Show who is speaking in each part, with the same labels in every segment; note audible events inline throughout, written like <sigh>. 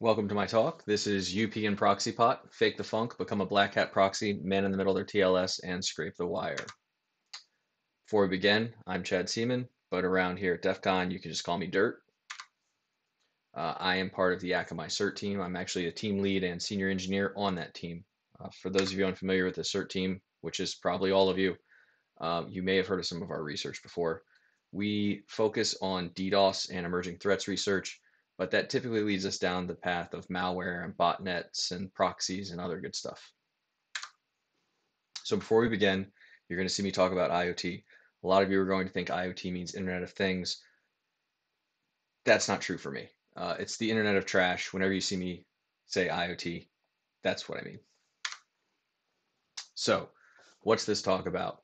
Speaker 1: Welcome to my talk. This is UPnProxyPot. Fake the funk, become a black hat proxy, man in the middle of their TLS, and scrape the wire. Before we begin, I'm Chad Seaman, but around here at DEF CON, you can just call me Dirt. Uh, I am part of the Akamai CERT team. I'm actually a team lead and senior engineer on that team. Uh, for those of you unfamiliar with the CERT team, which is probably all of you, uh, you may have heard of some of our research before. We focus on DDoS and emerging threats research but that typically leads us down the path of malware and botnets and proxies and other good stuff. So before we begin, you're going to see me talk about IoT. A lot of you are going to think IoT means Internet of Things. That's not true for me. Uh, it's the Internet of Trash. Whenever you see me say IoT, that's what I mean. So, what's this talk about?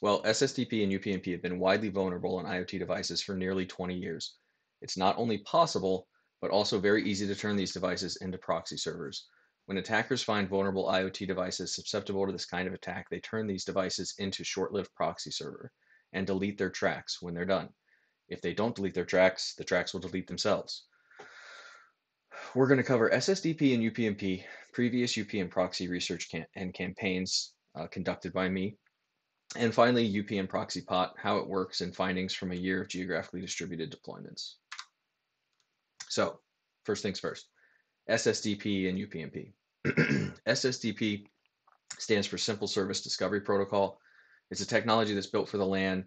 Speaker 1: Well, SSDP and UPnP have been widely vulnerable on IoT devices for nearly 20 years. It's not only possible, but also very easy to turn these devices into proxy servers. When attackers find vulnerable IoT devices susceptible to this kind of attack, they turn these devices into short-lived proxy server and delete their tracks when they're done. If they don't delete their tracks, the tracks will delete themselves. We're going to cover SSDP and UPnP, previous UPn proxy research and campaigns uh, conducted by me, and finally UPn proxy pot, how it works and findings from a year of geographically distributed deployments. So first things first, SSDP and UPnP. SSDP <clears throat> stands for Simple Service Discovery Protocol. It's a technology that's built for the LAN,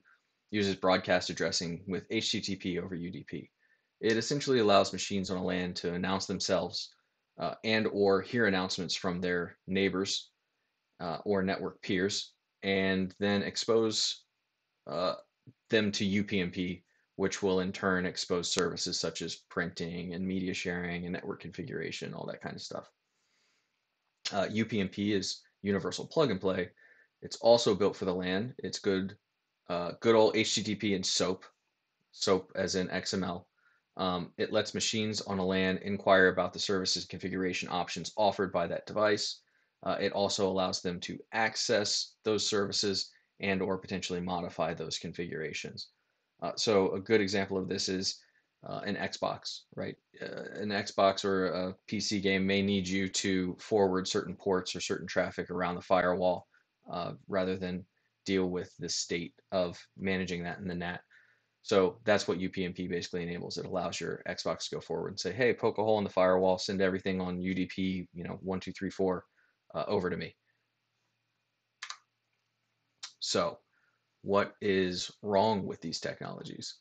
Speaker 1: uses broadcast addressing with HTTP over UDP. It essentially allows machines on a LAN to announce themselves uh, and or hear announcements from their neighbors uh, or network peers and then expose uh, them to UPnP which will in turn expose services such as printing and media sharing and network configuration, all that kind of stuff. Uh, UPnP is universal plug and play. It's also built for the LAN. It's good, uh, good old HTTP and SOAP, SOAP as in XML. Um, it lets machines on a LAN inquire about the services configuration options offered by that device. Uh, it also allows them to access those services and or potentially modify those configurations. Uh, so a good example of this is uh, an Xbox, right? Uh, an Xbox or a PC game may need you to forward certain ports or certain traffic around the firewall uh, rather than deal with the state of managing that in the NAT. So that's what UPnP basically enables. It allows your Xbox to go forward and say, hey, poke a hole in the firewall, send everything on UDP, you know, one, two, three, four, uh, over to me. So what is wrong with these technologies?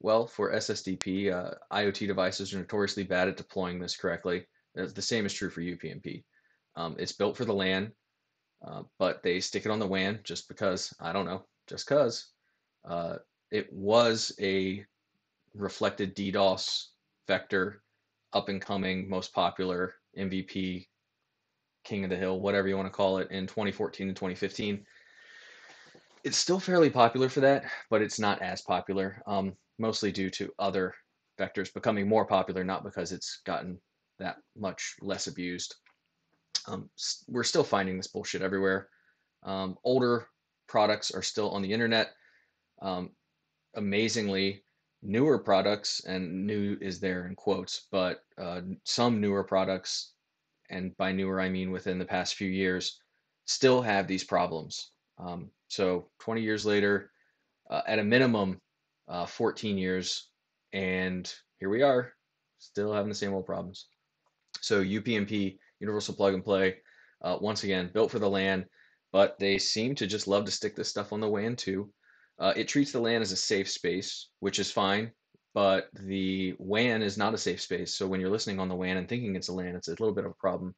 Speaker 1: Well, for SSDP, uh, IoT devices are notoriously bad at deploying this correctly. The same is true for UPnP. Um, it's built for the LAN, uh, but they stick it on the WAN just because, I don't know, just because. Uh, it was a reflected DDoS vector, up and coming, most popular MVP, king of the hill, whatever you want to call it, in 2014 and 2015 it's still fairly popular for that, but it's not as popular, um, mostly due to other vectors becoming more popular, not because it's gotten that much less abused. Um, we're still finding this bullshit everywhere. Um, older products are still on the internet. Um, amazingly, newer products, and new is there in quotes, but uh, some newer products, and by newer I mean within the past few years, still have these problems. Um, so 20 years later, uh, at a minimum, uh, 14 years, and here we are, still having the same old problems. So UPnP, Universal Plug and Play, uh, once again, built for the LAN, but they seem to just love to stick this stuff on the WAN too. Uh, it treats the LAN as a safe space, which is fine, but the WAN is not a safe space. So when you're listening on the WAN and thinking it's a LAN, it's a little bit of a problem.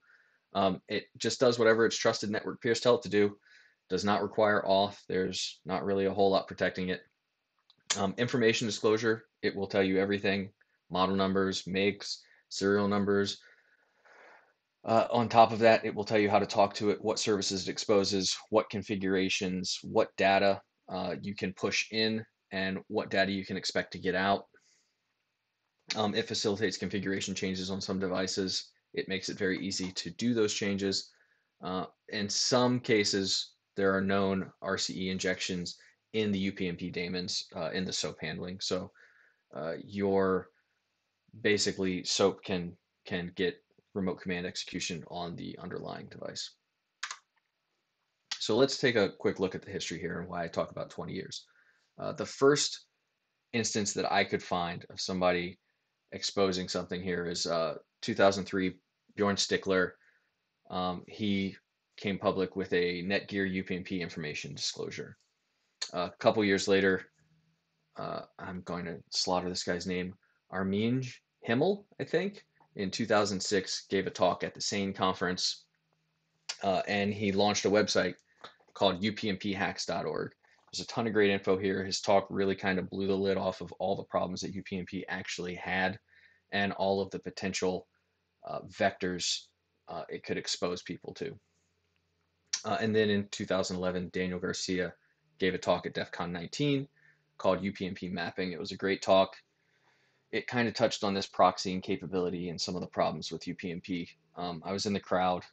Speaker 1: Um, it just does whatever its trusted network peers tell it to do does not require auth. There's not really a whole lot protecting it. Um, information disclosure, it will tell you everything, model numbers, makes, serial numbers. Uh, on top of that, it will tell you how to talk to it, what services it exposes, what configurations, what data uh, you can push in, and what data you can expect to get out. Um, it facilitates configuration changes on some devices. It makes it very easy to do those changes. Uh, in some cases, there are known RCE injections in the UPnP daemons uh, in the SOAP handling. So uh, your basically SOAP can can get remote command execution on the underlying device. So let's take a quick look at the history here and why I talk about 20 years. Uh, the first instance that I could find of somebody exposing something here is uh, 2003 Bjorn Stickler. Um, he came public with a Netgear UPnP information disclosure. a couple years later, uh, I'm going to slaughter this guy's name, Armin Himmel, I think, in 2006 gave a talk at the SANE conference, uh, and he launched a website called upnphacks.org. There's a ton of great info here. His talk really kind of blew the lid off of all the problems that UPnP actually had and all of the potential uh, vectors uh, it could expose people to. Uh, and then in 2011, Daniel Garcia gave a talk at DEF CON 19 called UPnP Mapping. It was a great talk. It kind of touched on this proxying capability and some of the problems with UPnP. Um, I was in the crowd.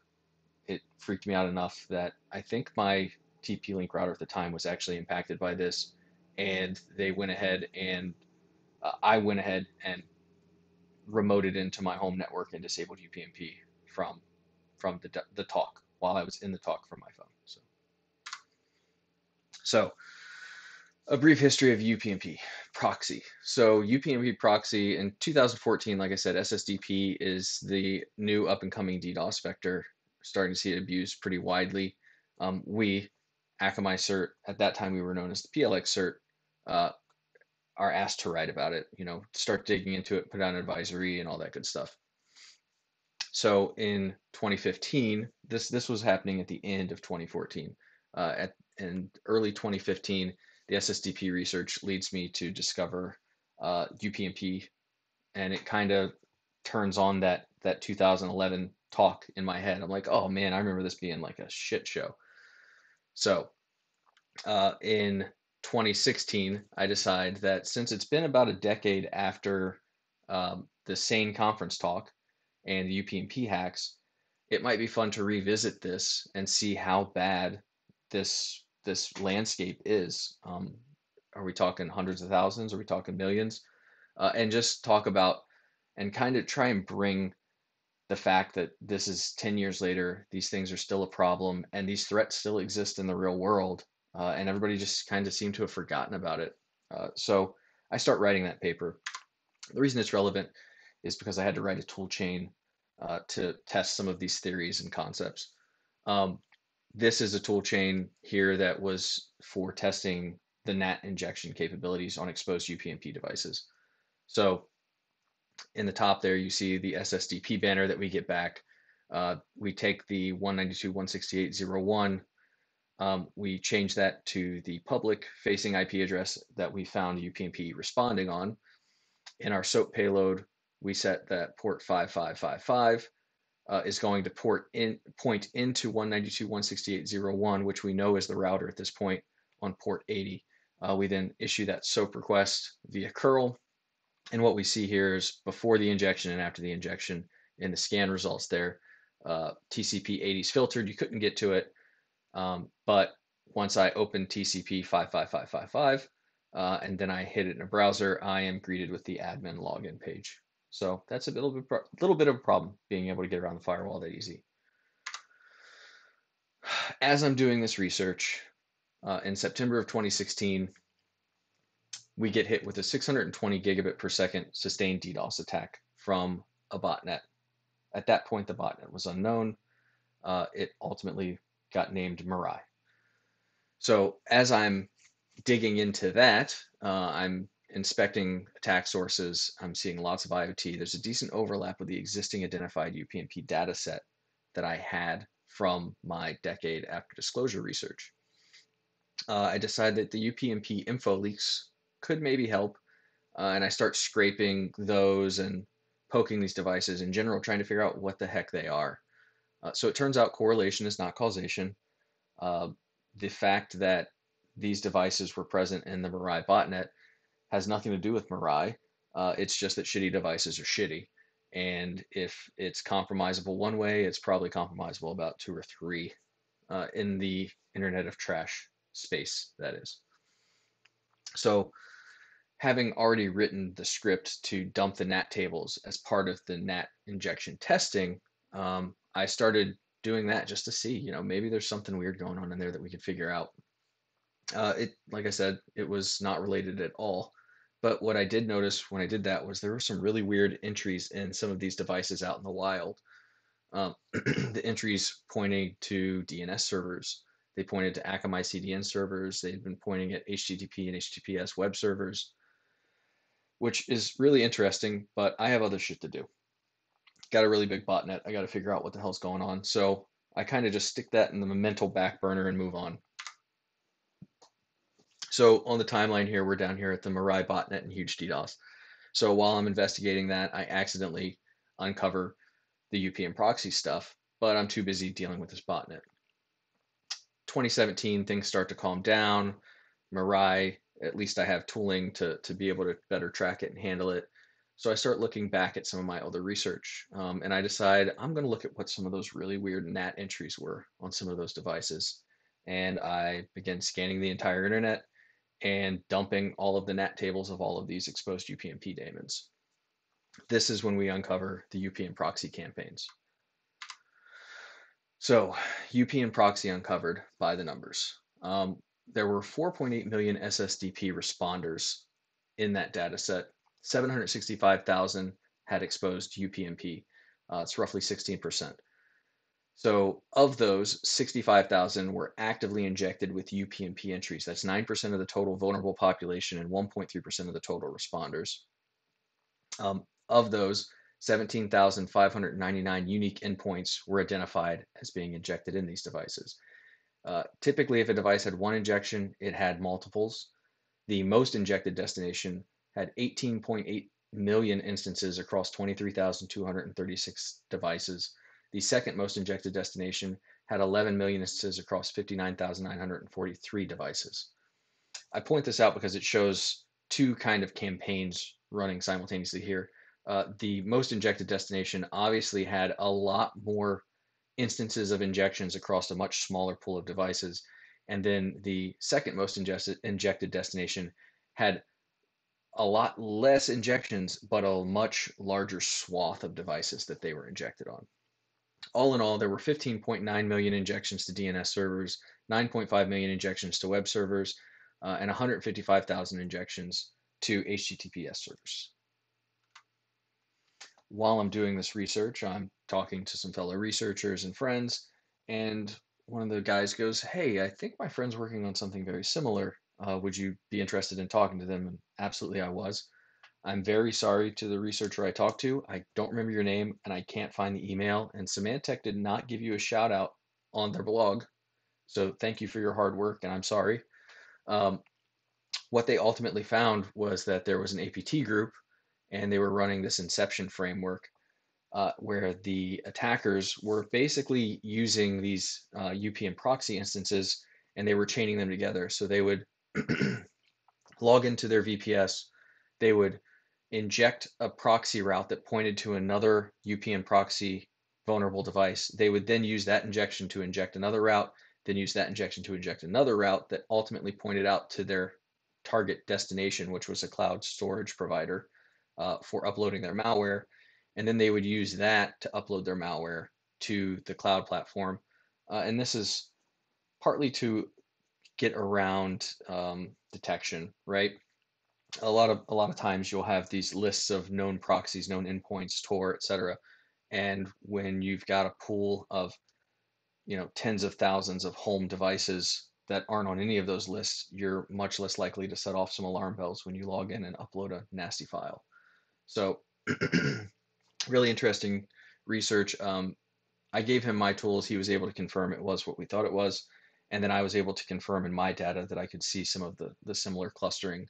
Speaker 1: It freaked me out enough that I think my TP-Link router at the time was actually impacted by this, and they went ahead and uh, I went ahead and remoted into my home network and disabled UPnP from from the the talk while I was in the talk from my phone. So, so a brief history of UPnP proxy. So UPnP proxy in 2014, like I said, SSDP is the new up and coming DDoS vector. Starting to see it abused pretty widely. Um, we, Akamai CERT, at that time we were known as the PLX CERT, uh, are asked to write about it. You know, start digging into it, put out an advisory, and all that good stuff. So in 2015, this this was happening at the end of 2014. Uh, at in early 2015, the SSDP research leads me to discover uh, UPnP, and it kind of turns on that that 2011 talk in my head. I'm like, oh man, I remember this being like a shit show. So uh, in 2016, I decide that since it's been about a decade after um, the SANE conference talk and the UPnP hacks, it might be fun to revisit this and see how bad this this landscape is. Um, are we talking hundreds of thousands? Are we talking millions? Uh, and just talk about and kind of try and bring the fact that this is 10 years later, these things are still a problem, and these threats still exist in the real world, uh, and everybody just kind of seemed to have forgotten about it. Uh, so I start writing that paper. The reason it's relevant is because I had to write a tool chain uh, to test some of these theories and concepts. Um, this is a tool chain here that was for testing the NAT injection capabilities on exposed UPnP devices. So in the top there, you see the SSDP banner that we get back. Uh, we take the 192.168.0.1, um, we change that to the public facing IP address that we found UPnP responding on. In our SOAP payload, we set that port 5555 uh, is going to port in point into 192.168.0.1, which we know is the router at this point on port 80. Uh, we then issue that SOAP request via curl. And what we see here is before the injection and after the injection in the scan results there, uh, TCP 80 is filtered. You couldn't get to it. Um, but once I open TCP 55555 uh, and then I hit it in a browser, I am greeted with the admin login page. So that's a little bit, little bit of a problem being able to get around the firewall that easy. <sighs> As I'm doing this research, uh, in September of 2016, we get hit with a 620 gigabit per second sustained DDoS attack from a botnet. At that point, the botnet was unknown. Uh, it ultimately got named Mirai. So as I'm digging into that, uh, I'm inspecting attack sources, I'm seeing lots of IoT. There's a decent overlap with the existing identified UPnP data set that I had from my decade after disclosure research. Uh, I decided that the UPnP info leaks could maybe help, uh, and I start scraping those and poking these devices in general, trying to figure out what the heck they are. Uh, so it turns out correlation is not causation. Uh, the fact that these devices were present in the Mirai botnet has nothing to do with Mirai. Uh, it's just that shitty devices are shitty. And if it's compromisable one way, it's probably compromisable about two or three uh, in the Internet of Trash space, that is. So, having already written the script to dump the NAT tables as part of the NAT injection testing, um, I started doing that just to see, you know, maybe there's something weird going on in there that we could figure out. Uh, it, like I said, it was not related at all. But what I did notice when I did that was there were some really weird entries in some of these devices out in the wild. Um, <clears throat> the entries pointing to DNS servers. They pointed to Akamai CDN servers. They'd been pointing at HTTP and HTTPS web servers, which is really interesting, but I have other shit to do. Got a really big botnet. I got to figure out what the hell's going on. So I kind of just stick that in the mental back burner and move on. So on the timeline here, we're down here at the Mirai botnet and huge DDoS. So while I'm investigating that, I accidentally uncover the UPN proxy stuff, but I'm too busy dealing with this botnet. 2017, things start to calm down. Mirai, at least I have tooling to, to be able to better track it and handle it. So I start looking back at some of my other research, um, and I decide I'm going to look at what some of those really weird NAT entries were on some of those devices. And I begin scanning the entire internet and dumping all of the NAT tables of all of these exposed UPnP daemons. This is when we uncover the UPN proxy campaigns. So UPN proxy uncovered by the numbers. Um, there were 4.8 million SSDP responders in that data set. 765,000 had exposed UPnP. Uh, it's roughly 16%. So of those, 65,000 were actively injected with UPnP entries. That's 9% of the total vulnerable population and 1.3% of the total responders. Um, of those, 17,599 unique endpoints were identified as being injected in these devices. Uh, typically, if a device had one injection, it had multiples. The most injected destination had 18.8 million instances across 23,236 devices the second most injected destination had 11 million instances across 59,943 devices. I point this out because it shows two kind of campaigns running simultaneously here. Uh, the most injected destination obviously had a lot more instances of injections across a much smaller pool of devices. And then the second most ingested, injected destination had a lot less injections, but a much larger swath of devices that they were injected on. All in all, there were 15.9 million injections to DNS servers, 9.5 million injections to web servers, uh, and 155,000 injections to HTTPS servers. While I'm doing this research, I'm talking to some fellow researchers and friends, and one of the guys goes, Hey, I think my friend's working on something very similar. Uh, would you be interested in talking to them? And absolutely, I was. I'm very sorry to the researcher I talked to. I don't remember your name and I can't find the email. And Symantec did not give you a shout out on their blog. So thank you for your hard work and I'm sorry. Um, what they ultimately found was that there was an APT group and they were running this inception framework uh, where the attackers were basically using these uh, UPN proxy instances and they were chaining them together. So they would <clears throat> log into their VPS, they would inject a proxy route that pointed to another UPN proxy vulnerable device, they would then use that injection to inject another route, then use that injection to inject another route that ultimately pointed out to their target destination, which was a cloud storage provider uh, for uploading their malware. And then they would use that to upload their malware to the cloud platform. Uh, and this is partly to get around um, detection, right? A lot of a lot of times you'll have these lists of known proxies, known endpoints, Tor, etc. And when you've got a pool of you know tens of thousands of home devices that aren't on any of those lists, you're much less likely to set off some alarm bells when you log in and upload a nasty file. So <clears throat> really interesting research. Um, I gave him my tools. He was able to confirm it was what we thought it was. And then I was able to confirm in my data that I could see some of the, the similar clustering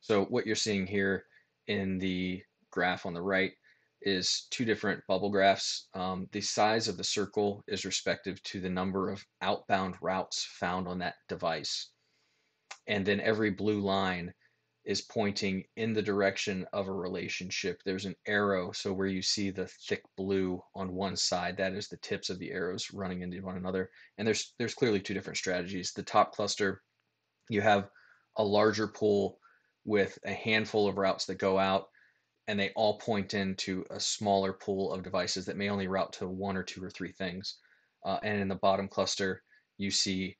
Speaker 1: so what you're seeing here in the graph on the right is two different bubble graphs. Um, the size of the circle is respective to the number of outbound routes found on that device. And then every blue line is pointing in the direction of a relationship. There's an arrow, so where you see the thick blue on one side, that is the tips of the arrows running into one another. And there's there's clearly two different strategies. The top cluster, you have a larger pool with a handful of routes that go out and they all point into a smaller pool of devices that may only route to one or two or three things. Uh, and in the bottom cluster, you see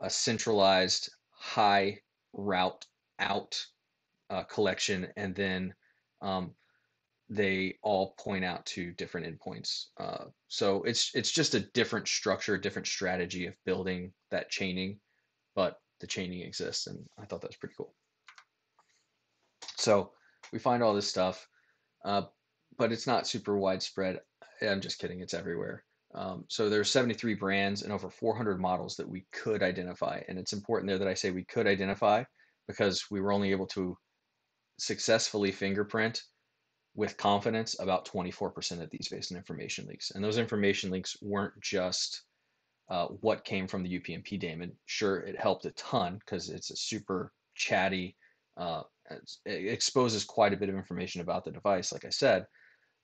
Speaker 1: a centralized high route out uh, collection, and then um, they all point out to different endpoints. Uh, so it's it's just a different structure, a different strategy of building that chaining, but the chaining exists, and I thought that was pretty cool. So we find all this stuff, uh, but it's not super widespread. I'm just kidding; it's everywhere. Um, so there's 73 brands and over 400 models that we could identify, and it's important there that I say we could identify because we were only able to successfully fingerprint with confidence about 24% of these based on information leaks. And those information leaks weren't just uh, what came from the UPnP daemon. Sure, it helped a ton because it's a super chatty, uh, it exposes quite a bit of information about the device, like I said.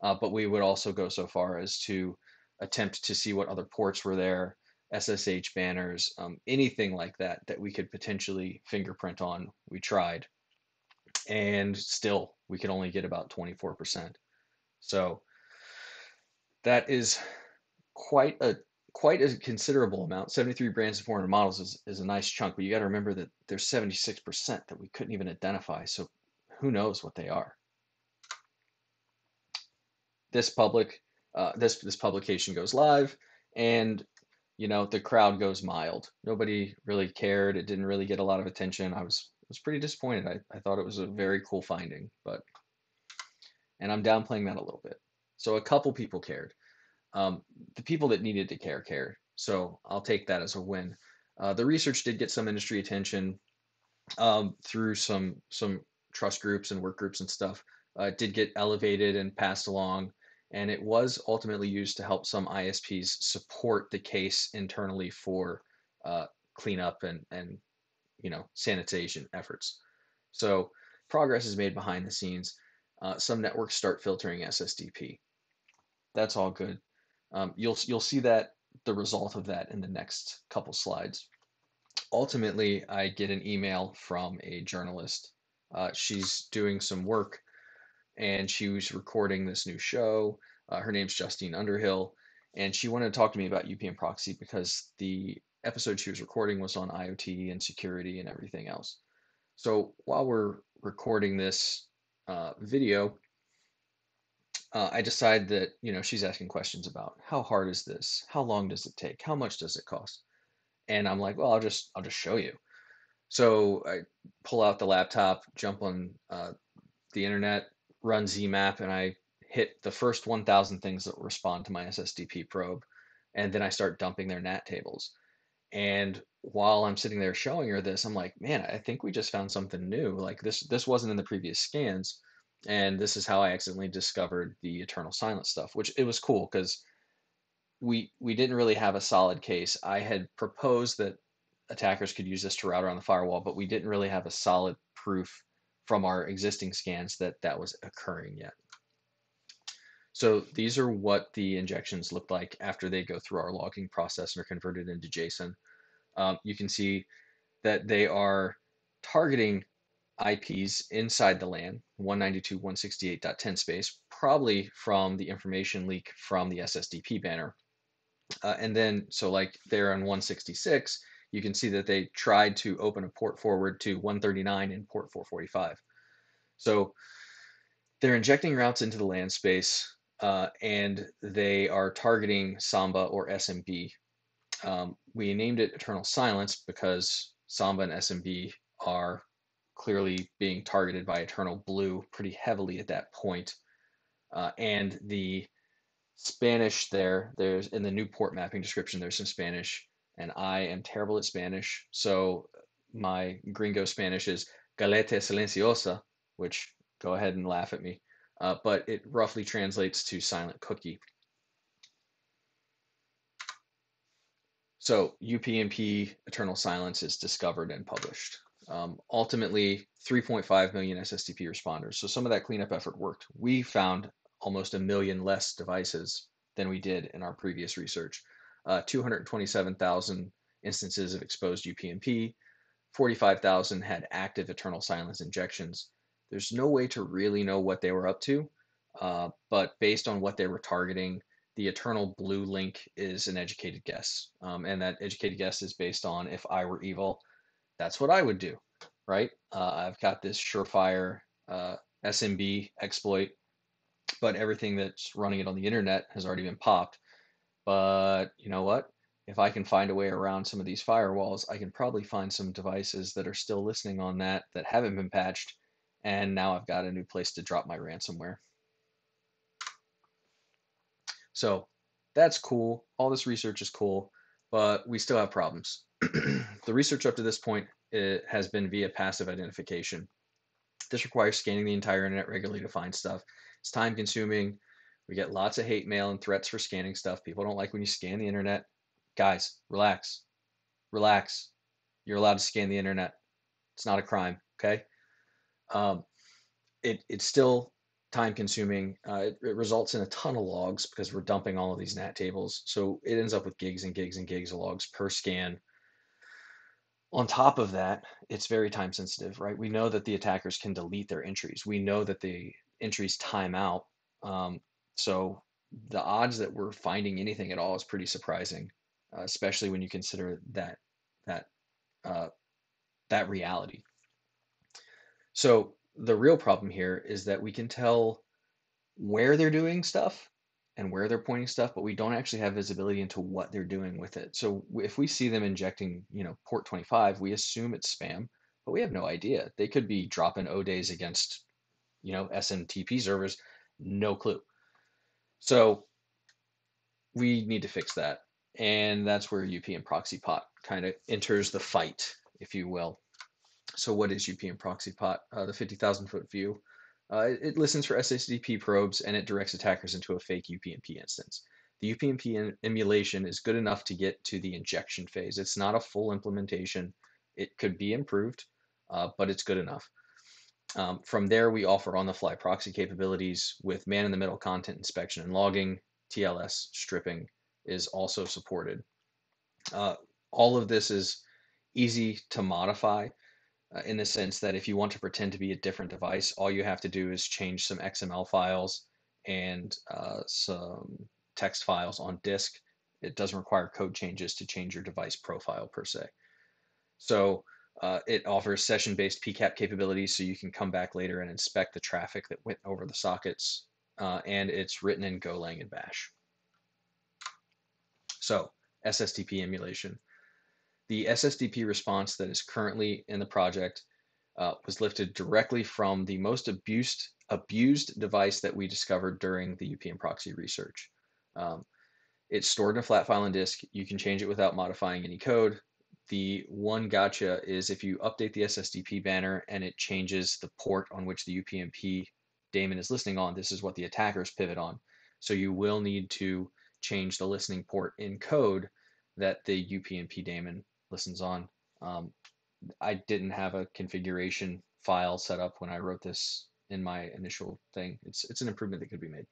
Speaker 1: Uh, but we would also go so far as to attempt to see what other ports were there, SSH banners, um, anything like that that we could potentially fingerprint on. We tried, and still we could only get about 24%. So that is quite a quite a considerable amount. 73 brands and 400 models is, is a nice chunk, but you got to remember that there's 76% that we couldn't even identify. So who knows what they are. This public, uh, this this publication goes live, and you know the crowd goes mild. Nobody really cared. It didn't really get a lot of attention. I was was pretty disappointed. I, I thought it was a very cool finding, but and I'm downplaying that a little bit. So a couple people cared. Um, the people that needed to care cared. So I'll take that as a win. Uh, the research did get some industry attention um, through some some trust groups and work groups and stuff. Uh, it did get elevated and passed along, and it was ultimately used to help some ISPs support the case internally for uh, cleanup and and you know sanitation efforts. So progress is made behind the scenes. Uh, some networks start filtering SSDP. That's all good. Um, you'll you'll see that the result of that in the next couple slides. Ultimately, I get an email from a journalist. Uh, she's doing some work, and she was recording this new show. Uh, her name's Justine Underhill, and she wanted to talk to me about UPN proxy because the episode she was recording was on IoT and security and everything else. So while we're recording this uh, video, uh, I decide that you know she's asking questions about how hard is this, how long does it take, how much does it cost, and I'm like, well, I'll just I'll just show you. So I pull out the laptop, jump on uh, the internet, run Zmap, and I hit the first 1,000 things that respond to my SSDP probe, and then I start dumping their NAT tables. And while I'm sitting there showing her this, I'm like, man, I think we just found something new. Like this, this wasn't in the previous scans, and this is how I accidentally discovered the eternal silence stuff, which it was cool because we we didn't really have a solid case. I had proposed that attackers could use this to route around the firewall, but we didn't really have a solid proof from our existing scans that that was occurring yet. So these are what the injections look like after they go through our logging process and are converted into JSON. Um, you can see that they are targeting IPs inside the LAN, 192.168.10 space, probably from the information leak from the SSDP banner. Uh, and then, so like there on 166, you can see that they tried to open a port forward to 139 and port 445. So they're injecting routes into the LAN space uh, and they are targeting Samba or SMB. Um, we named it Eternal Silence because Samba and SMB are clearly being targeted by Eternal Blue pretty heavily at that point. Uh, and the Spanish there, there's in the new port mapping description, there's some Spanish, and I am terrible at Spanish. So my gringo Spanish is galleta silenciosa, which go ahead and laugh at me uh, but it roughly translates to silent cookie. So UPnP Eternal Silence is discovered and published. Um, ultimately, 3.5 million SSDP responders. So some of that cleanup effort worked. We found almost a million less devices than we did in our previous research. Uh, 227,000 instances of exposed UPnP, 45,000 had active eternal silence injections. There's no way to really know what they were up to, uh, but based on what they were targeting, the eternal blue link is an educated guess. Um, and that educated guess is based on if I were evil, that's what I would do, right? Uh, I've got this surefire uh, SMB exploit, but everything that's running it on the internet has already been popped. But you know what? if I can find a way around some of these firewalls, I can probably find some devices that are still listening on that that haven't been patched. And now I've got a new place to drop my ransomware. So that's cool. All this research is cool, but we still have problems. <clears throat> the research up to this point has been via passive identification. This requires scanning the entire internet regularly to find stuff. It's time consuming. We get lots of hate mail and threats for scanning stuff. People don't like when you scan the internet guys, relax, relax. You're allowed to scan the internet. It's not a crime. Okay. Um, it it's still time consuming. Uh, it, it, results in a ton of logs because we're dumping all of these NAT tables. So it ends up with gigs and gigs and gigs of logs per scan. On top of that, it's very time sensitive, right? We know that the attackers can delete their entries. We know that the entries time out. Um, so the odds that we're finding anything at all is pretty surprising uh, especially when you consider that that uh, that reality. So the real problem here is that we can tell where they're doing stuff and where they're pointing stuff, but we don't actually have visibility into what they're doing with it. So if we see them injecting, you know, port 25, we assume it's spam, but we have no idea. They could be dropping O days against, you know, SMTP servers, no clue. So we need to fix that and that's where UPN proxy pot kind of enters the fight, if you will. So what is UPN proxy pot? Uh, the 50,000 foot view. Uh, it, it, listens for SSDP probes and it directs attackers into a fake UPnP instance. The UPnP emulation is good enough to get to the injection phase. It's not a full implementation. It could be improved, uh, but it's good enough. Um, from there, we offer on-the-fly proxy capabilities with man-in-the-middle content inspection and logging, TLS stripping, is also supported. Uh, all of this is easy to modify uh, in the sense that if you want to pretend to be a different device, all you have to do is change some XML files and uh, some text files on disk. It doesn't require code changes to change your device profile per se. So uh, it offers session-based PCAP capabilities so you can come back later and inspect the traffic that went over the sockets. Uh, and it's written in Golang and Bash. So SSDP emulation. The SSDP response that is currently in the project uh, was lifted directly from the most abused abused device that we discovered during the UPN proxy research. Um, it's stored in a flat file and disk. You can change it without modifying any code. The one gotcha is if you update the SSDP banner and it changes the port on which the UPnP daemon is listening on, this is what the attackers pivot on. So you will need to change the listening port in code that the UPnP daemon listens on. Um, I didn't have a configuration file set up when I wrote this in my initial thing. It's it's an improvement that could be made.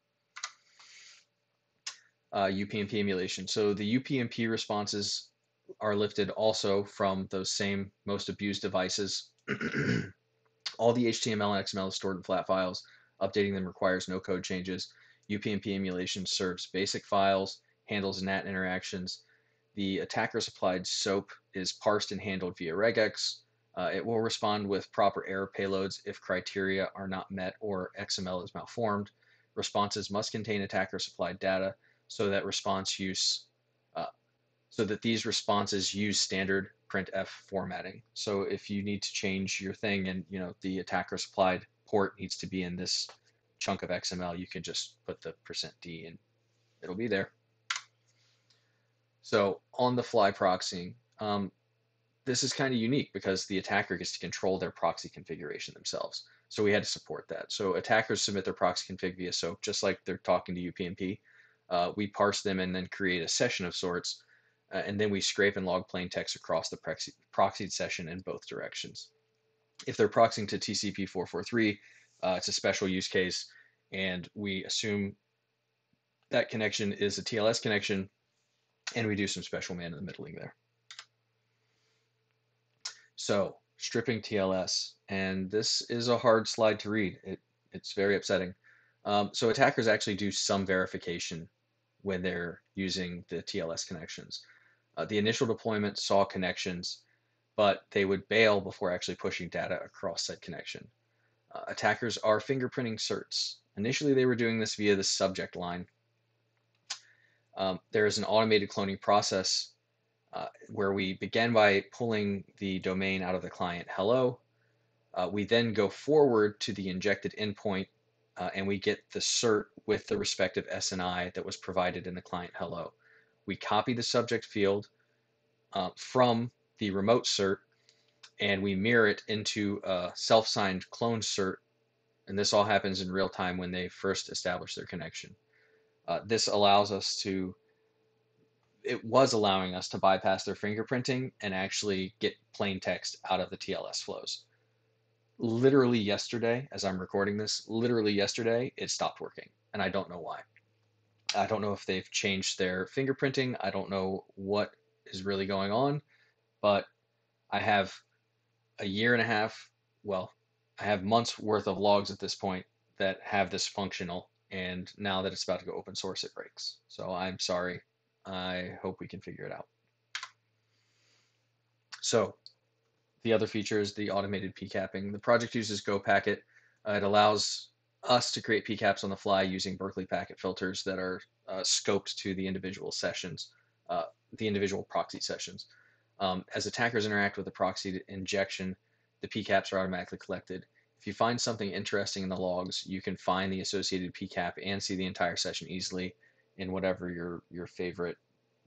Speaker 1: Uh, UPnP emulation. So the UPnP responses are lifted also from those same most abused devices. <clears throat> All the HTML and XML is stored in flat files. Updating them requires no code changes. UPnP emulation serves basic files, handles NAT interactions. The attacker-supplied SOAP is parsed and handled via regex. Uh, it will respond with proper error payloads if criteria are not met or XML is malformed. Responses must contain attacker supplied data so that response use uh, so that these responses use standard printf formatting. So if you need to change your thing and you know the attacker supplied port needs to be in this chunk of XML, you can just put the percent %d and it'll be there. So on the fly proxying, um, this is kind of unique because the attacker gets to control their proxy configuration themselves. So we had to support that. So attackers submit their proxy config via SOAP, just like they're talking to UPnP. Uh, we parse them and then create a session of sorts, uh, and then we scrape and log plain text across the proxy, proxied session in both directions. If they're proxying to TCP 443, uh, it's a special use case, and we assume that connection is a TLS connection, and we do some special man in the middling there. So, stripping TLS, and this is a hard slide to read. It, it's very upsetting. Um, so attackers actually do some verification when they're using the TLS connections. Uh, the initial deployment saw connections, but they would bail before actually pushing data across said connection. Uh, attackers are fingerprinting certs. Initially, they were doing this via the subject line. Um, there is an automated cloning process uh, where we begin by pulling the domain out of the client hello. Uh, we then go forward to the injected endpoint uh, and we get the cert with the respective SNI that was provided in the client hello. We copy the subject field uh, from the remote cert and we mirror it into a self-signed clone cert and this all happens in real time when they first establish their connection. Uh, this allows us to it was allowing us to bypass their fingerprinting and actually get plain text out of the TLS flows literally yesterday, as I'm recording this, literally yesterday, it stopped working. And I don't know why. I don't know if they've changed their fingerprinting. I don't know what is really going on. But I have a year and a half, well, I have months worth of logs at this point that have this functional. And now that it's about to go open source, it breaks. So I'm sorry. I hope we can figure it out. So the other feature is the automated pcapping. The project uses GoPacket. Uh, it allows us to create PCAPs on the fly using Berkeley packet filters that are uh, scoped to the individual sessions, uh, the individual proxy sessions. Um, as attackers interact with the proxy injection, the PCAPs are automatically collected. If you find something interesting in the logs, you can find the associated PCAP and see the entire session easily in whatever your your favorite,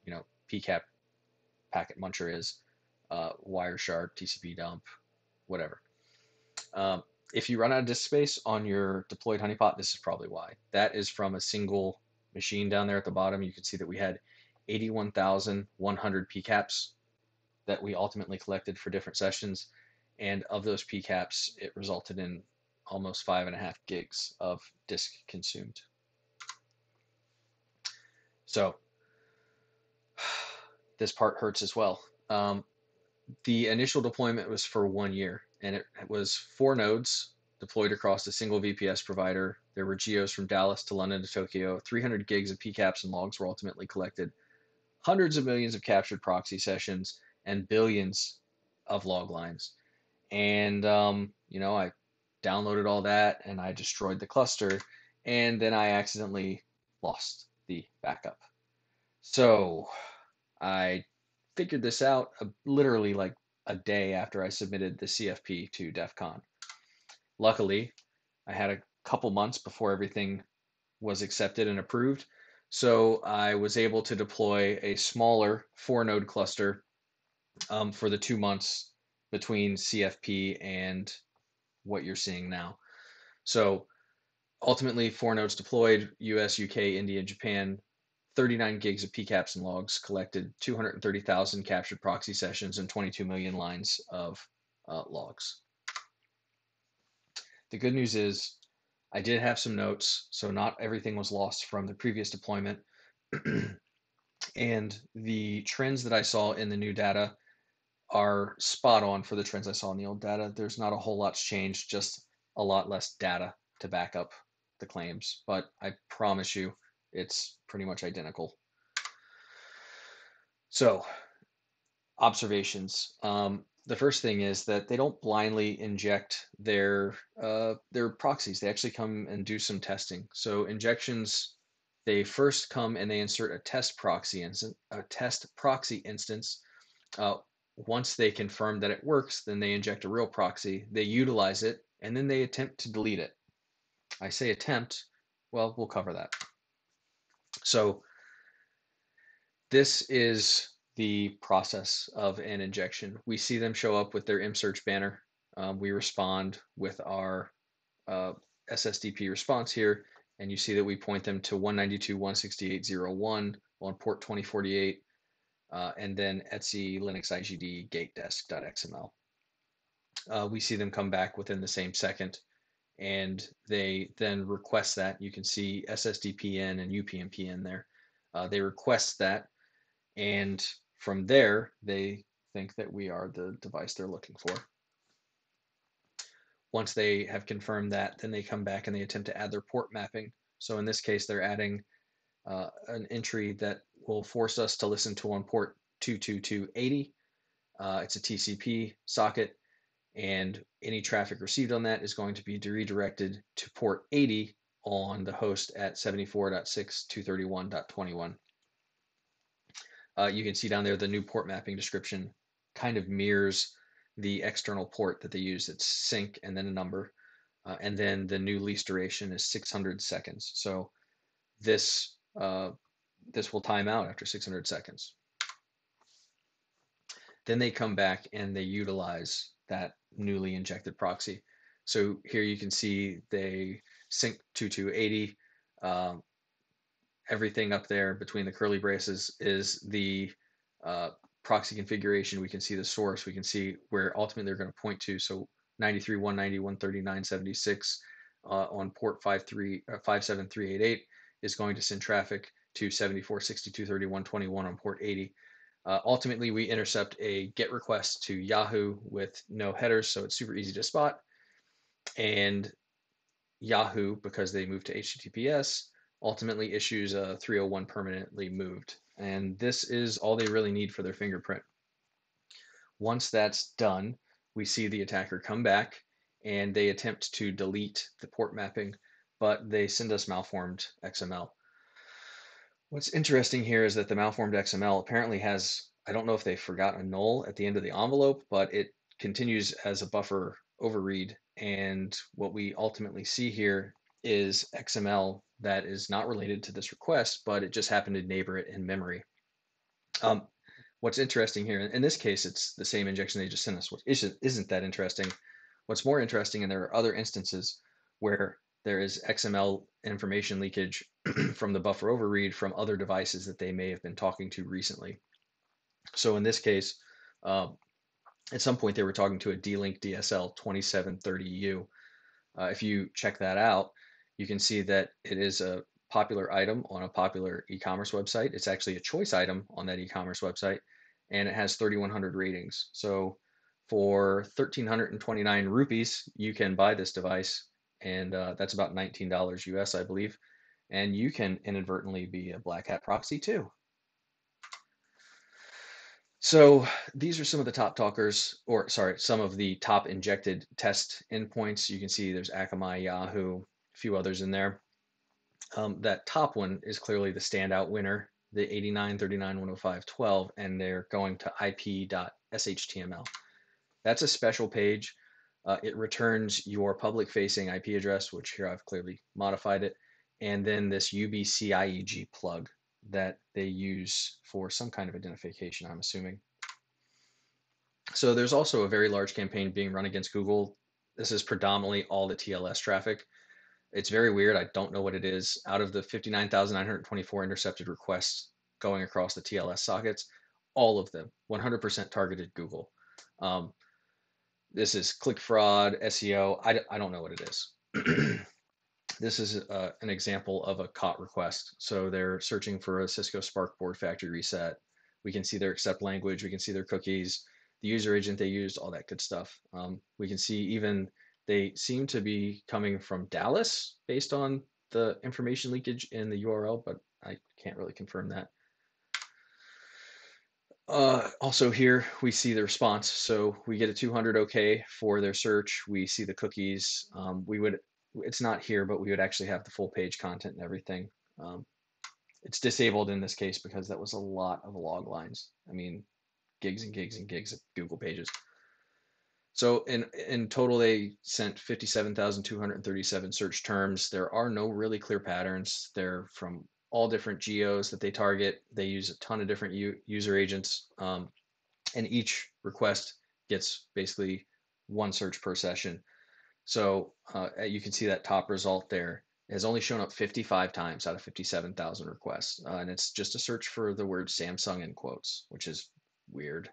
Speaker 1: you know, PCAP packet muncher is uh, Wireshark, TCP dump, whatever. Um, if you run out of disk space on your deployed honeypot, this is probably why. That is from a single machine down there at the bottom. You can see that we had 81,100 PCAPs that we ultimately collected for different sessions. And of those PCAPs, it resulted in almost five and a half gigs of disk consumed. So <sighs> this part hurts as well. Um, the initial deployment was for one year, and it was four nodes deployed across a single VPS provider. There were geos from Dallas to London to Tokyo. 300 gigs of PCAPs and logs were ultimately collected. Hundreds of millions of captured proxy sessions and billions of log lines. And, um, you know, I downloaded all that and I destroyed the cluster. And then I accidentally lost the backup. So I figured this out uh, literally like a day after I submitted the CFP to DEF CON. Luckily, I had a couple months before everything was accepted and approved. So I was able to deploy a smaller four node cluster um, for the two months between CFP and what you're seeing now. So ultimately, four nodes deployed US, UK, India, Japan, 39 gigs of PCAPs and logs, collected 230,000 captured proxy sessions, and 22 million lines of uh, logs. The good news is I did have some notes, so not everything was lost from the previous deployment. <clears throat> and the trends that I saw in the new data are spot on for the trends I saw in the old data. There's not a whole lot's changed, just a lot less data to back up the claims. But I promise you, it's pretty much identical. So, observations. Um, the first thing is that they don't blindly inject their uh, their proxies. They actually come and do some testing. So injections, they first come and they insert a test proxy instance, a test proxy instance. Uh, once they confirm that it works, then they inject a real proxy. They utilize it and then they attempt to delete it. I say attempt. Well, we'll cover that. So this is the process of an injection. We see them show up with their msearch banner. Um, we respond with our uh, SSDP response here, and you see that we point them to 192.168.0.1 on port 2048, uh, and then etc linux igd gatedesc.xml. Uh, we see them come back within the same second and they then request that. You can see SSDPN and UPnPN there. Uh, they request that, and from there they think that we are the device they're looking for. Once they have confirmed that, then they come back and they attempt to add their port mapping. So in this case, they're adding uh, an entry that will force us to listen to on port 22280. Uh, it's a TCP socket, and any traffic received on that is going to be redirected to port 80 on the host at 74.6.231.21. Uh, you can see down there the new port mapping description kind of mirrors the external port that they use. It's sync and then a number. Uh, and then the new lease duration is 600 seconds. So this uh, this will time out after 600 seconds. Then they come back and they utilize that newly injected proxy. So here you can see they sync 2280. Um, everything up there between the curly braces is the uh, proxy configuration. We can see the source. We can see where ultimately they're going to point to. So 93, 190, 139, 76 uh, on port 53, uh, 57388 is going to send traffic to 74, 62, 31, 21 on port 80. Uh, ultimately, we intercept a GET request to Yahoo with no headers, so it's super easy to spot. And Yahoo, because they moved to HTTPS, ultimately issues a 301 permanently moved. And this is all they really need for their fingerprint. Once that's done, we see the attacker come back and they attempt to delete the port mapping, but they send us malformed XML. What's interesting here is that the malformed XML apparently has, I don't know if they forgot a null at the end of the envelope, but it continues as a buffer overread. And what we ultimately see here is XML that is not related to this request, but it just happened to neighbor it in memory. Um, what's interesting here, in this case, it's the same injection they just sent us, which isn't, isn't that interesting. What's more interesting, and there are other instances where there is XML information leakage <clears throat> from the buffer overread from other devices that they may have been talking to recently. So in this case, uh, at some point they were talking to a D-Link DSL 2730U. Uh, if you check that out, you can see that it is a popular item on a popular e-commerce website. It's actually a choice item on that e-commerce website, and it has 3,100 ratings. So for 1,329 rupees, you can buy this device, and uh, that's about $19 US, I believe. And you can inadvertently be a black hat proxy too. So these are some of the top talkers, or sorry, some of the top injected test endpoints. You can see there's Akamai, Yahoo, a few others in there. Um, that top one is clearly the standout winner, the 89, 39, 105, 12, and they're going to ip.shtml. That's a special page. Uh, it returns your public facing IP address, which here I've clearly modified it, and then this UBCIEG plug that they use for some kind of identification, I'm assuming. So there's also a very large campaign being run against Google. This is predominantly all the TLS traffic. It's very weird. I don't know what it is. Out of the 59,924 intercepted requests going across the TLS sockets, all of them 100% targeted Google. Um, this is click fraud, SEO. I, I don't know what it is. <clears throat> this is uh, an example of a caught request. So they're searching for a Cisco Spark board factory reset. We can see their accept language. We can see their cookies, the user agent they used, all that good stuff. Um, we can see even they seem to be coming from Dallas based on the information leakage in the URL, but I can't really confirm that. Uh, also here we see the response. So we get a 200 OK for their search. We see the cookies. Um, we would, it's not here, but we would actually have the full page content and everything. Um, it's disabled in this case because that was a lot of log lines. I mean, gigs and gigs and gigs of Google pages. So in in total, they sent 57,237 search terms. There are no really clear patterns. They're from all different geos that they target. They use a ton of different user agents, um, and each request gets basically one search per session. So uh, you can see that top result there has only shown up 55 times out of 57,000 requests, uh, and it's just a search for the word Samsung in quotes, which is weird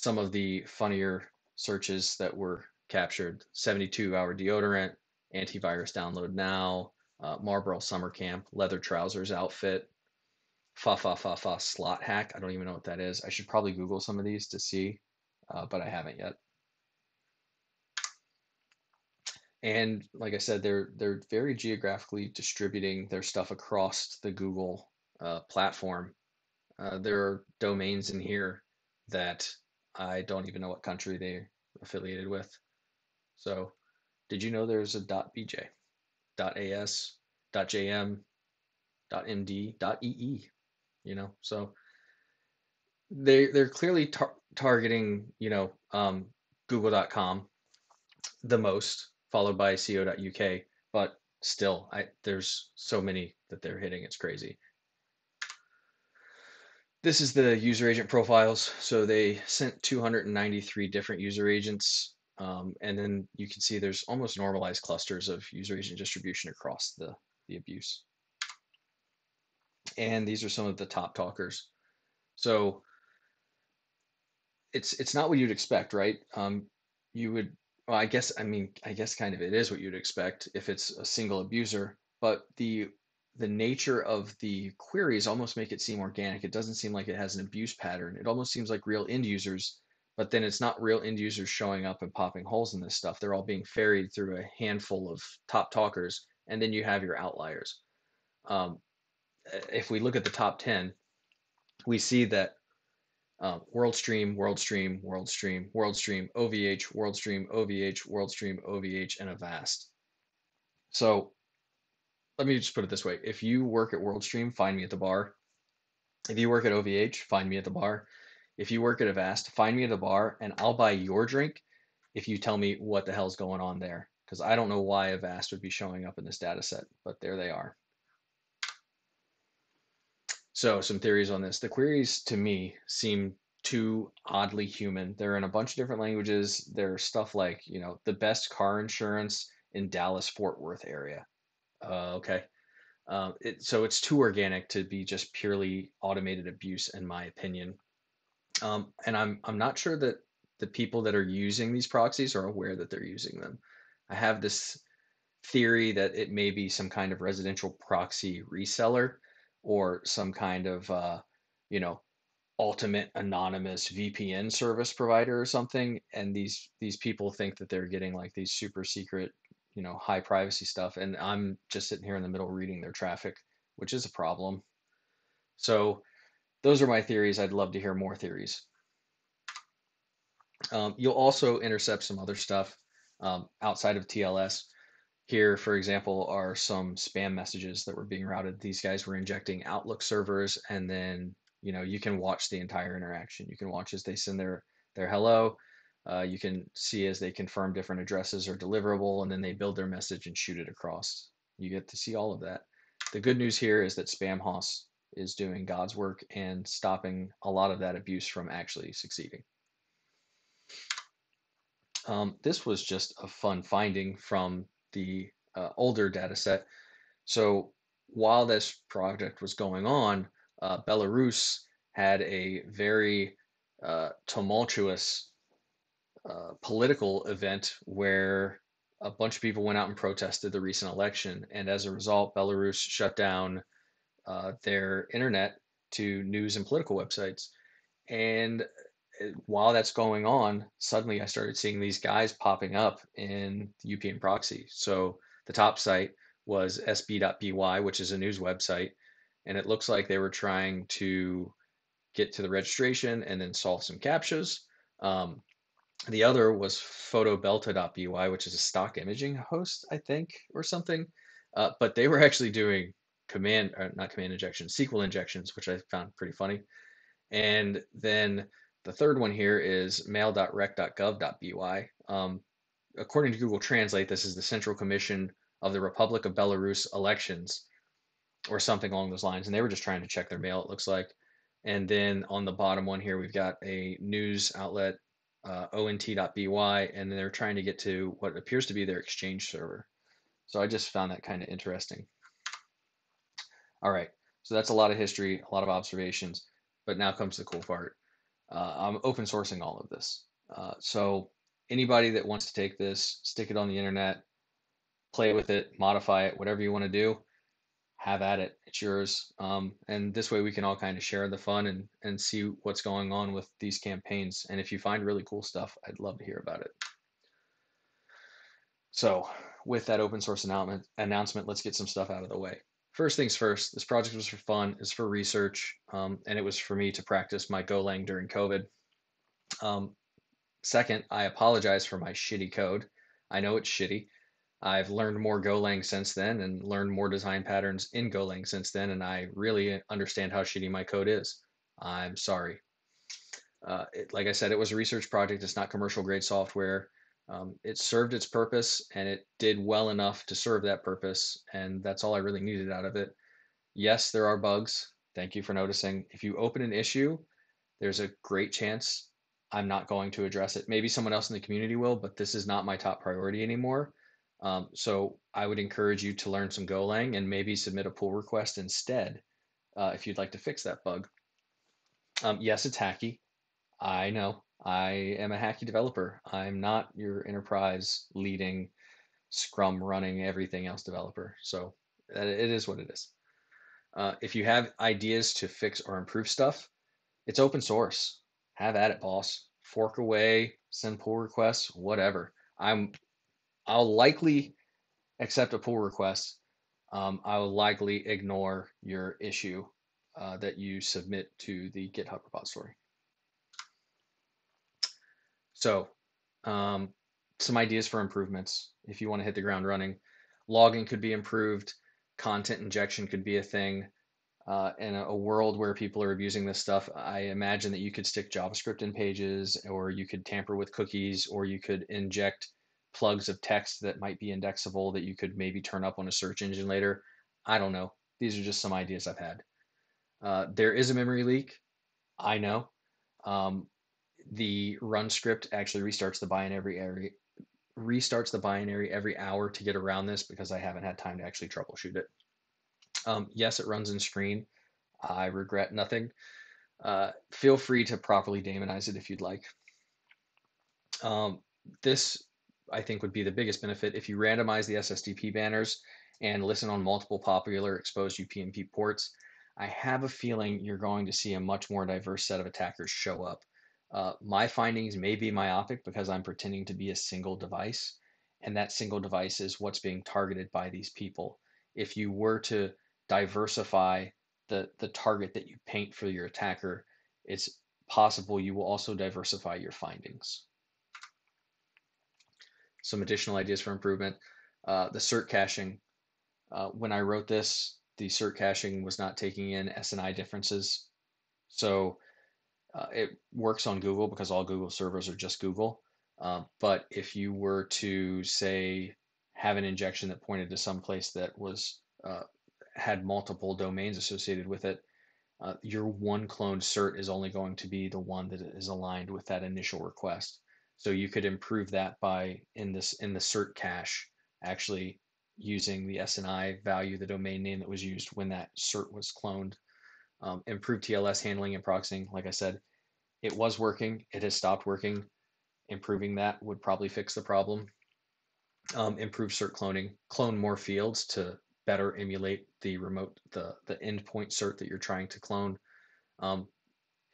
Speaker 1: some of the funnier searches that were captured 72 hour deodorant, antivirus download now, uh, Marlboro summer camp, leather trousers outfit, fa fa fa fa slot hack. I don't even know what that is. I should probably Google some of these to see, uh, but I haven't yet. And like I said, they're they're very geographically distributing their stuff across the Google uh, platform. Uh, there are domains in here that I don't even know what country they're affiliated with. So, did you know there's a .bj, .as, .jm, .md, .ee? You know, so they they're clearly tar- targeting you know um, Google.com the most, followed by co.uk. But still, I there's so many that they're hitting. It's crazy. This is the user agent profiles. So they sent 293 different user agents. Um, and then you can see there's almost normalized clusters of user agent distribution across the, the abuse. And these are some of the top talkers. So it's it's not what you'd expect, right? Um, you would, well, I guess, I mean, I guess kind of it is what you'd expect if it's a single abuser, but the the nature of the queries almost make it seem organic. It doesn't seem like it has an abuse pattern. It almost seems like real end users, but then it's not real end users showing up and popping holes in this stuff. They're all being ferried through a handful of top talkers, and then you have your outliers. Um, if we look at the top 10, we see that um, WorldStream, WorldStream, WorldStream, WorldStream, OVH, WorldStream, OVH, WorldStream, OVH, and Avast. So let me just put it this way. If you work at WorldStream, find me at the bar. If you work at OVH, find me at the bar. If you work at Avast, find me at the bar and I'll buy your drink if you tell me what the hell's going on there. Because I don't know why Avast would be showing up in this data set, but there they are. So some theories on this. The queries to me seem too oddly human. They're in a bunch of different languages. They're stuff like, you know, the best car insurance in Dallas Fort Worth area. Uh, okay. Um, it, so it's too organic to be just purely automated abuse, in my opinion. Um, and I'm I'm not sure that the people that are using these proxies are aware that they're using them. I have this theory that it may be some kind of residential proxy reseller or some kind of uh, you know ultimate anonymous VPN service provider or something. And these these people think that they're getting like these super secret you know high privacy stuff. And I'm just sitting here in the middle reading their traffic which is a problem. So those are my theories I'd love to hear more theories um, you'll also intercept some other stuff um, outside of TLS here, for example, are some spam messages that were being routed. These guys were injecting Outlook servers, and then you know you can watch the entire interaction. You can watch as they send their their hello. Uh, you can see as they confirm different addresses or deliverable, and then they build their message and shoot it across. You get to see all of that. The good news here is that Spamhaus is doing God's work and stopping a lot of that abuse from actually succeeding. Um, this was just a fun finding from the uh, older data set. So while this project was going on, uh, Belarus had a very uh, tumultuous uh, political event where a bunch of people went out and protested the recent election. And as a result, Belarus shut down uh, their internet to news and political websites. And while that's going on, suddenly I started seeing these guys popping up in UPnProxy. So the top site was sb.by, which is a news website, and it looks like they were trying to get to the registration and then solve some captchas. Um, the other was photobelta.by, which is a stock imaging host, I think, or something. Uh, but they were actually doing command, or not command injection, SQL injections, which I found pretty funny. And then the third one here is mail.rec.gov.by. Um, according to Google Translate, this is the Central Commission of the Republic of Belarus elections or something along those lines. And they were just trying to check their mail, it looks like. And then on the bottom one here, we've got a news outlet, uh, ont.by, and they're trying to get to what appears to be their exchange server. So I just found that kind of interesting. All right, so that's a lot of history, a lot of observations, but now comes the cool part. Uh, I'm open sourcing all of this. Uh, so anybody that wants to take this, stick it on the internet, play with it, modify it, whatever you want to do, have at it. It's yours. Um, and this way we can all kind of share the fun and, and see what's going on with these campaigns. And if you find really cool stuff, I'd love to hear about it. So with that open source announcement, announcement, let's get some stuff out of the way. First things first, this project was for fun, it's for research, um, and it was for me to practice my Golang during COVID. Um, second, I apologize for my shitty code. I know it's shitty. I've learned more Golang since then and learned more design patterns in Golang since then, and I really understand how shitty my code is. I'm sorry. Uh, it, like I said, it was a research project. It's not commercial grade software. Um, it served its purpose and it did well enough to serve that purpose, and that's all I really needed out of it. Yes, there are bugs. Thank you for noticing. If you open an issue, there's a great chance I'm not going to address it. Maybe someone else in the community will, but this is not my top priority anymore. Um, so I would encourage you to learn some Golang and maybe submit a pull request instead uh, if you'd like to fix that bug. Um, yes, it's hacky. I know. I am a hacky developer. I'm not your enterprise leading, Scrum running, everything else developer. So uh, it is what it is. Uh, if you have ideas to fix or improve stuff, it's open source. Have at it, boss. Fork away, send pull requests, whatever. I'm I'll likely accept a pull request. Um, I will likely ignore your issue uh, that you submit to the GitHub repository. So, um, some ideas for improvements if you want to hit the ground running. Logging could be improved. Content injection could be a thing. Uh, in a, a, world where people are abusing this stuff, I imagine that you could stick JavaScript in pages, or you could tamper with cookies, or you could inject plugs of text that might be indexable that you could maybe turn up on a search engine later. I don't know. These are just some ideas I've had. Uh, there is a memory leak. I know. Um, the run script actually restarts the binary every restarts the binary every hour to get around this because I haven't had time to actually troubleshoot it. Um, yes, it runs in screen. I regret nothing. Uh, feel free to properly daemonize it if you'd like. Um, this I think would be the biggest benefit if you randomize the SSDP banners and listen on multiple popular exposed UPnP ports. I have a feeling you're going to see a much more diverse set of attackers show up. Uh, my findings may be myopic because I'm pretending to be a single device, and that single device is what's being targeted by these people. If you were to diversify the, the target that you paint for your attacker, it's possible you will also diversify your findings some additional ideas for improvement. Uh, the cert caching. Uh, when I wrote this, the cert caching was not taking in SNI differences. So uh, it works on Google because all Google servers are just Google. Uh, but if you were to say have an injection that pointed to some place that was uh, had multiple domains associated with it, uh, your one cloned cert is only going to be the one that is aligned with that initial request. So you could improve that by in this in the cert cache actually using the SNI value, the domain name that was used when that cert was cloned. Um, improved TLS handling and proxying, like I said, it was working. It has stopped working. Improving that would probably fix the problem. Um, improve cert cloning, clone more fields to better emulate the remote, the the endpoint cert that you're trying to clone. Um,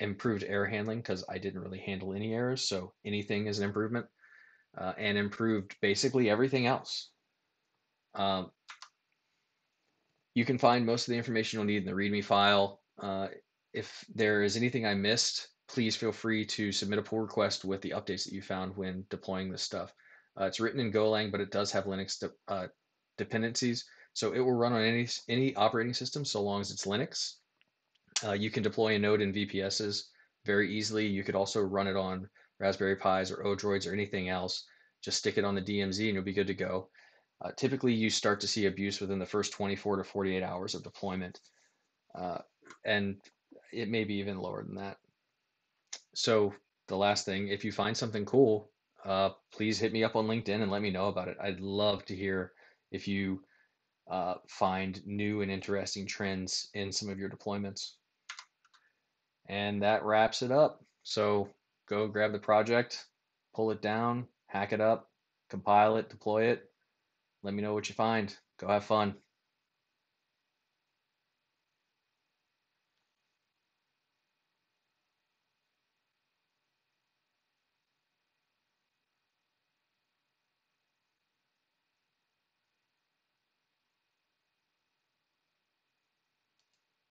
Speaker 1: improved error handling because I didn't really handle any errors. So anything is an improvement uh, and improved basically everything else. Um, you can find most of the information you'll need in the README file. Uh, if there is anything I missed, please feel free to submit a pull request with the updates that you found when deploying this stuff. Uh, it's written in Golang, but it does have Linux de uh, dependencies. So it will run on any, any operating system so long as it's Linux. Uh, you can deploy a node in VPSs very easily. You could also run it on Raspberry Pis or Odroids or anything else. Just stick it on the DMZ and you'll be good to go. Uh, typically, you start to see abuse within the first 24 to 48 hours of deployment, uh, and it may be even lower than that. So, the last thing, if you find something cool, uh, please hit me up on LinkedIn and let me know about it. I'd love to hear if you uh, find new and interesting trends in some of your deployments. And that wraps it up. So go grab the project, pull it down, hack it up, compile it, deploy it. Let me know what you find. Go have fun.